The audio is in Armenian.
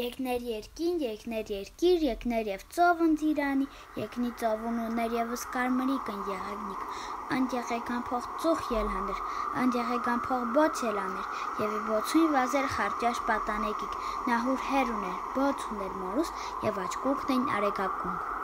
Եկներ երկին, եկներ երկիր, եկներ եւ ծովն ծիրանի, եկնի ծովուն ուներ եւս կարմրիկն եղեգնիկ։ Անդ եղեգան փող ծուխ ելհանդր, անդ եղեգան փող բոց ելաներ, եւ բոցուն վազեր խարտյաշ պատանեկիկ, նահուր հեր ուներ, բոց ուներ մորուս եւ աչկուկն այն արեգակունք։